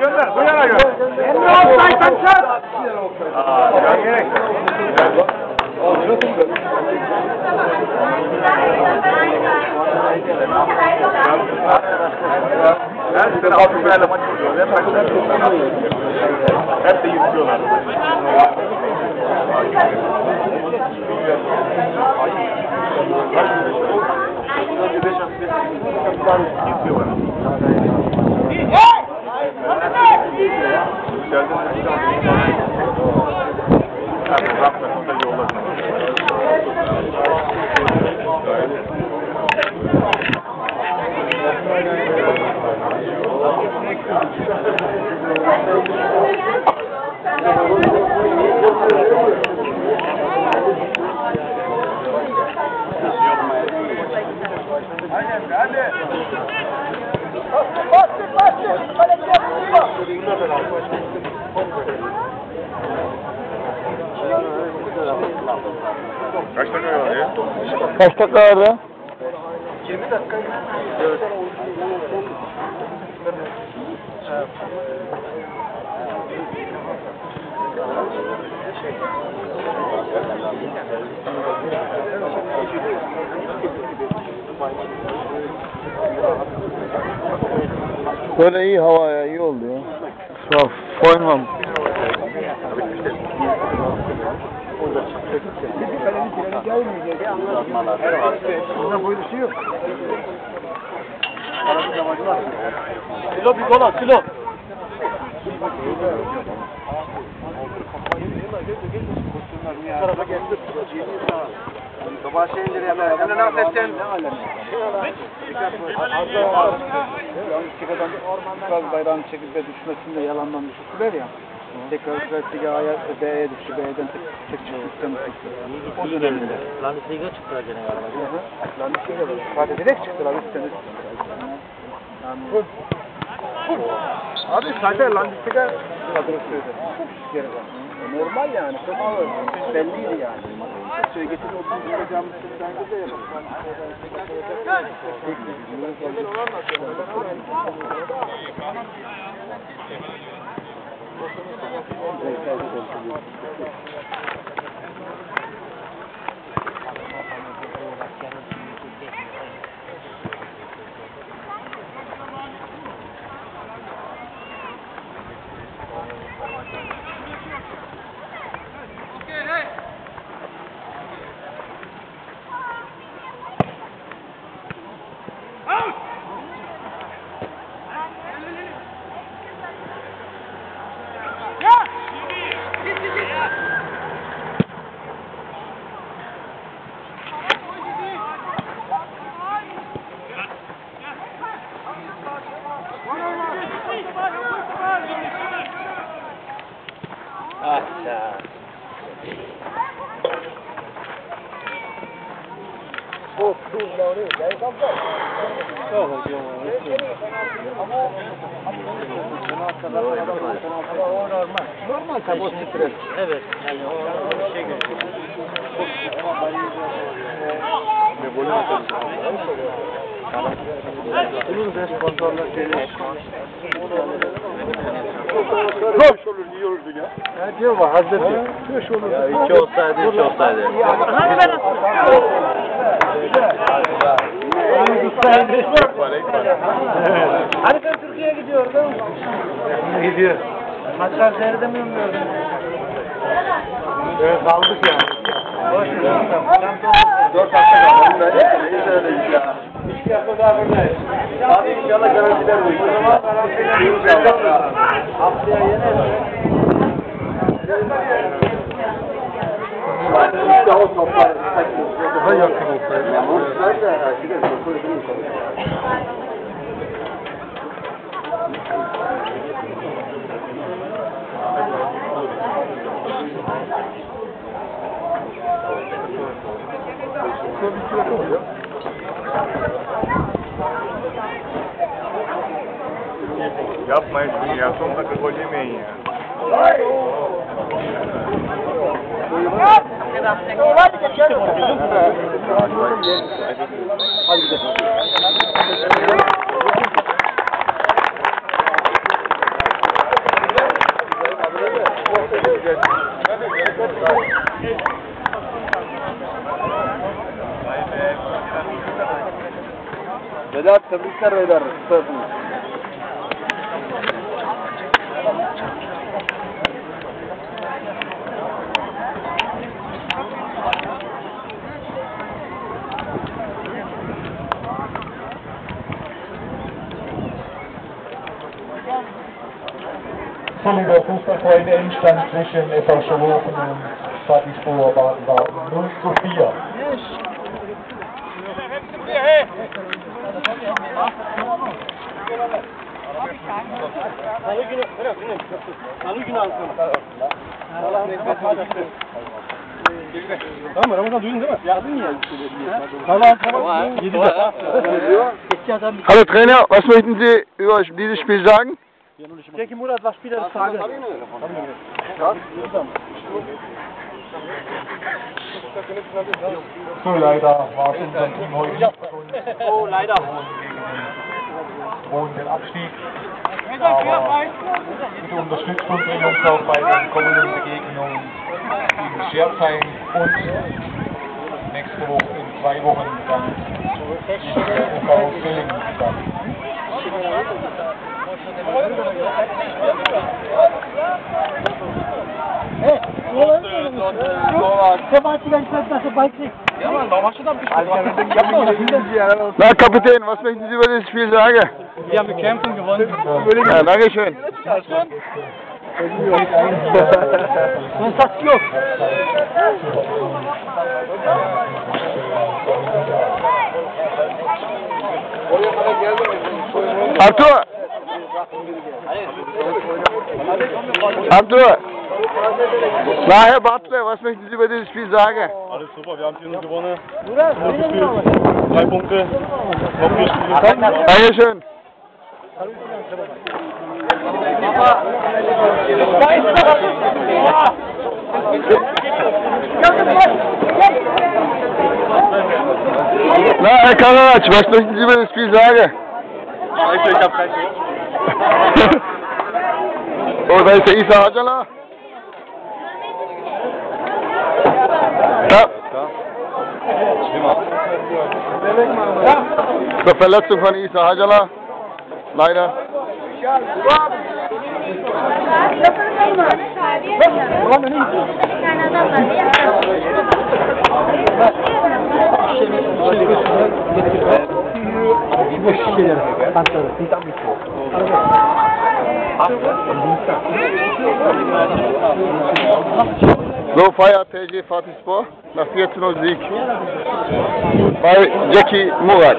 gönder. Bu yana gönder. Emre Oktay Taşar. Aa, gerek. Her sene Afrika'yla maç oluyor. Hep maçlar Hep de yırtıyorlar. Yırtıyorlar. Hadi hadi. Kaç dakika var ya? Kaç dakika vardı? 20 dakika. Böyle iyi hava ya, iyi oldu ya. Şu an koymam. Bunda boyu düşüyor. Silo bir gol at Silo. tarafa geldi. Sabah şey indiriyor. Hemen affetsen. Gaz bayrağının çekip ve düşmesinde yalandan düşürdüler ya. Tekrar A'ya B'ye düştü. B'den tek, çıktı. O döneminde. Landesliga çıktılar gene galiba. Lan de böyle. Hadi direkt çıktılar üst. Yani Abi zaten Landesliga kadrosuydu. Geri bak. Normal yani. Ağır. Belliydi yani. Şey getir oturup yapacağımız şeyden de yapalım. Normal tabii o stres. Evet, yani o, o şey görüyoruz. Bunun da sponsorlar şeyleri. Koş olur, iyi olurdu ya. Ha diyor var Hazreti. Köş olur. Ya iki olsaydı, üç olsaydı. Hani sen Türkiye'ye gidiyordun? Gidiyor. Maçlar seyredemiyorum diyordun. Evet kaldık yani. Boş ver. Dört hafta kaldı. Ben iyi söyledim ya. İki hafta daha buradayız. Hadi inşallah garantiler bu. O zaman garantiler Haftaya yener. İşte o toplar. Daha yakın olsaydı. Ya bu işler de gider. Böyle değil. Yapmayın şunu ya. Son dakika gol yemeyin ya. Hadi gidelim. Hadi gidelim. Vedat tebrikler beyler. So, liebe Fußballfreunde, Endstand zwischen FV Schlofen und Stadtspur war 0 zu 4. Tamam Ramazan duydun değil mi? Yazdın ya. Tamam tamam. Yedi de. Hallo Trainer, was möchten Sie über dieses Spiel sagen? Peki Murat was spielt das Frage? So, leider war es unser Team heute Oh leider. drohen den Abstieg. Aber bitte unterstützt unsere Jungs auch bei den kommenden Begegnungen in Scherzheim und nächste Woche, in zwei Wochen dann in FV Villingen dann. Na Kapitän, was möchten Sie über dieses Spiel sagen? Wir haben gekämpft und gewonnen. Ja, Dankeschön. Sensasyon. Arthur! Arthur! Na, Herr Butler, was möchten Sie über dieses Spiel sagen? Alles super, wir haben 4 gewonnen. Gut gespielt. Drei Punkte. Dankeschön. Na, Herr Karac, was möchten Sie über das Spiel sagen? Ich hab kein وده سعيد عجلة The fellas took one Isa Hajala. Later. Thank you. 이거 시계잖아. 반짝이 비싼 거 있어. Zo feiert TG Fatih Spor nach 14 Sieg bei Jackie Murat.